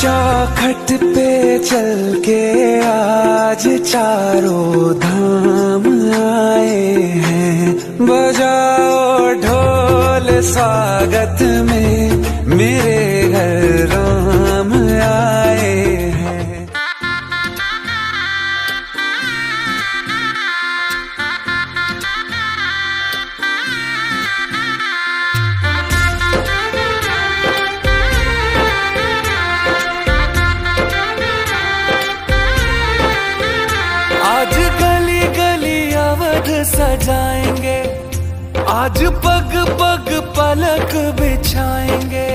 चौखट पे चल के आज चारों धाम आए हैं। बजाओ ढोल स्वागत में मेरे आज गली गली अवध सजाएँगे। आज पग पग पलक बिछाएँगे।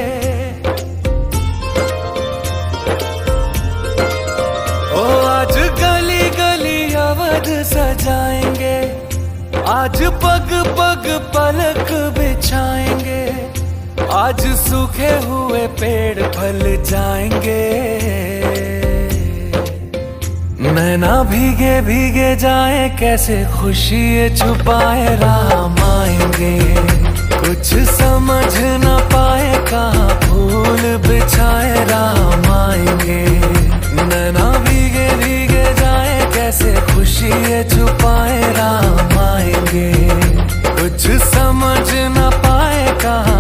ओ, आज गली गली अवध सजाएँगे। आज पग पग पलक बिछाएँगे। आज सूखे हुए पेड़ फल जाएँगे। नैना भीगे भीगे जाए, कैसे खुशी छुपाए राम आएँगे कुछ समझ न पाए, कहा फूल बिछाए राम आएँगे नैना भीगे भीगे जाए, कैसे खुशी छुपाए राम आएँगे कुछ समझ न पाए, कहा